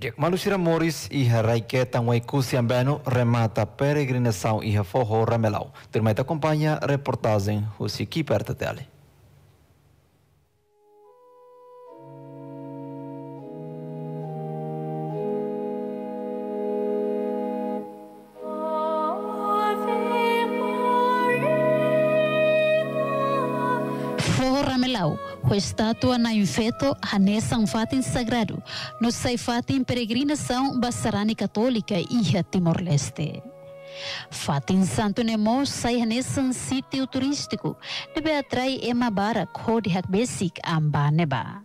Diak Malusira Morris e Raike Tanguaikusi Ambeno remata peregrinação e forró Ramelau. Turma acompanha a reportagem Husi Kiperta Tele. Ramelau, com estátua na infeto Hanessa fato sagrado, no sai fato peregrinação Bassarani Católica e Timor-Leste. Fatin Santo Nemo sai nesse sítio turístico, deve atrai ema bara kod hak basic amba neba.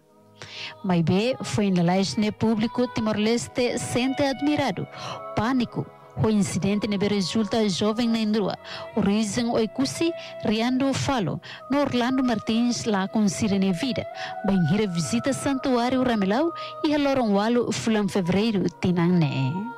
Mas foi em ne público Timor-Leste sente admirado, pânico, o incidente ne resulta jovem na Indrua. Origem oikusi, Riando Falo, no Orlando Martins lá com Sirene Vida. Bem visita Santuário Ramelau e a Loronwalo Fulan Fevereiro Tinanne.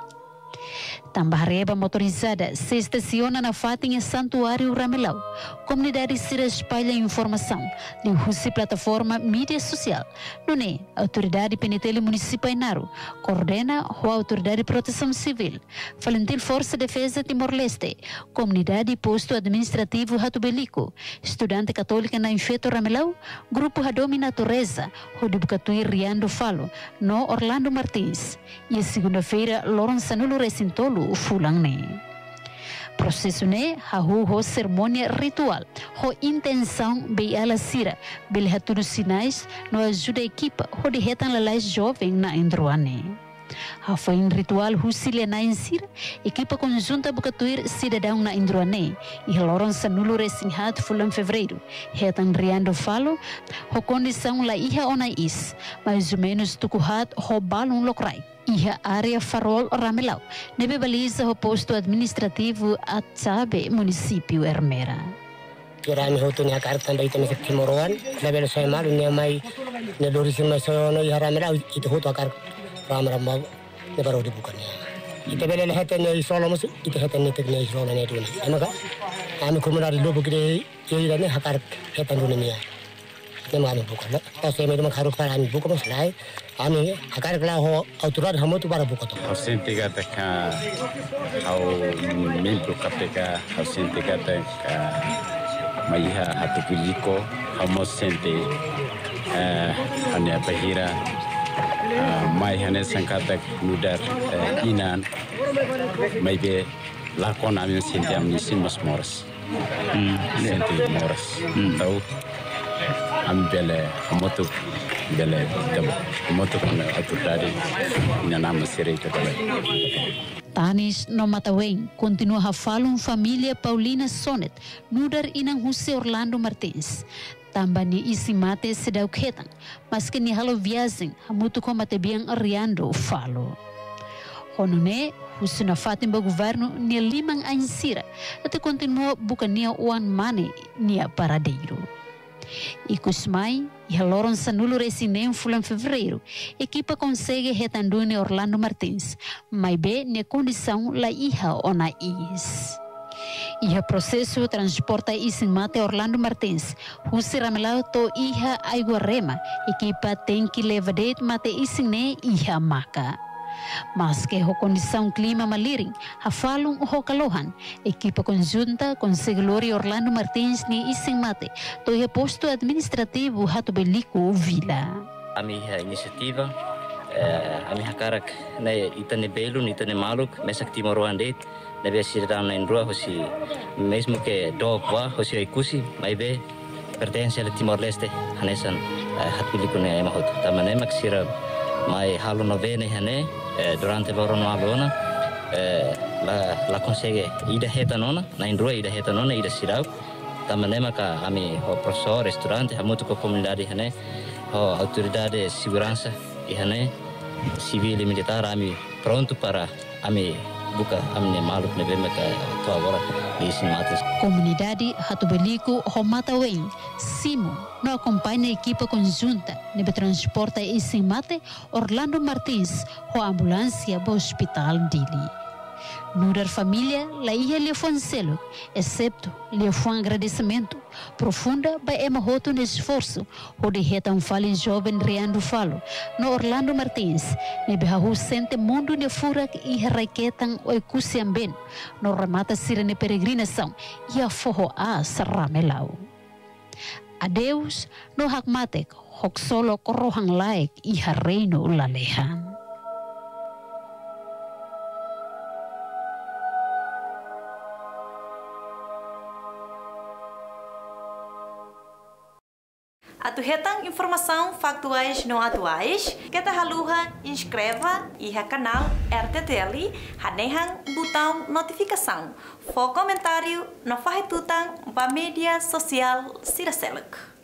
Tambareba motorizada se estaciona na Fatinha Santuário Ramelau. Comunidade se espalha informação. De Russi Plataforma Mídia Social. Nune, Autoridade Penitente Municipal Inaro. Coordena a Autoridade de Proteção Civil. Valentim Força Defesa Timor-Leste. Comunidade Posto Administrativo Rato Belico. Estudante Católica na Infeto Ramelau. Grupo Radomi Natureza. Rodibukatui Riando Falo. No Orlando Martins. E segunda-feira, Lourenço Sanulo Recintolo fulang ne. Processo ne hahu ho cerimônia ritual, ho intenção be ela sira, bel haturu sinais no ajuda equipa ho de hetan lalais jovem na endroane. Hafa in ritual husile na insir, equipa conjunta bukatuir cidadão na Indroane, e loron sanulo resinhat fulan fevereiro, hetan riando falo, ho condição la iha ona is, mais ou menos tukuhat ho balun lokrai. Iha área Farol Ramelau, nebe baliza o posto administrativo Atsabe, município Hermera. Kirami hotu ni akar tambah itu mesek timoroan, level saya malu ni mai ni lori sima sono iha Ramelau itu hotu akar raamram ma ne barawde bukane ita belen hettene e sohla musi ita hettane tegne e sohlane ɗum ema ka ami communade loboguide yeyiɗane hakar hettandune miya nema ami bukana parce que meɗema karu kara ami bukama sonay ami hakar kala ho autorade hamoto bara bukato hawsintigata ka haw milto kappe ka hawsintigata ka mayiha hatukuliko hamo sente ane bahira mai hane sangkata nudar inan mai be lakon amin sente amni simas moras. Sente moras. Tahu am bele moto bele dabo moto con autoridade ina nama sirei kadale Tanis no Mataweng continua a falar família Paulina Sonet, nudar inang José Orlando Martins tambani isi mate sedau ketang, maski ni halo viazing hamutu koma biang riando falo. Onone, husuna fatim ba governo nia limang ansira, ate continuo bukan nia uan mane nia paradeiro. Icusmai e Loron Sanulo Recinem Fulan Fevereiro. Equipa consegue retandune Orlando Martins. Mas bem, ne condição la iha ona is. O processo transporta isin mate Orlando Martins, Husi Ramelao to iha Aiguarema, equipa tem que levar det mate isin ne iha maca. Mas que a condição clima maliring, a falum o kalohan, equipa conjunta com Seglori Orlando Martins ni Isimate, do posto administrativo Rato Belico Vila. A minha iniciativa, Eh, amihakarak nay itani ni itani maluk mesak timor wandet na be siram na indua hosi mesmo ke dog wa hosi ikusi mai be pertensi le timor leste hanesan eh, hatuli kuna ema hot tamane maksira mai halo no vene hane eh, durante vorono abona la la consegue ida hetanona no na indua ida hetanona no ida sirau tamane mak ami ho profesor restaurante hamutu ko komunidade hane ho autoridade segurança ihane civili militar ami pronto para ami buka amne maluk nebe meka tua bora di matis. Comunidade Ratubelico Romatauem, Simo, não acompanha a equipa conjunta nebe transporta e mate Orlando Martins, com ambulância para o hospital dele. Nudar família, la ia lhe foi selo, excepto lhe foi agradecimento profunda ba ema hoto no esforço, onde retam fala jovem reando falo, no Orlando Martins, ne behahu sente mundo ne furak e raiketan oi kusiam ben, no remata sira ne peregrinação, e a forro a. Adeus, no hakmatek, hok solo korohang laik i reino lalehan. Atuhetang informação factuais não atuais, ta haluha inscreva e ha canal RTTL, hanehan botão notificação. For comentário, no fahetutang ba mídia social Siraseluk.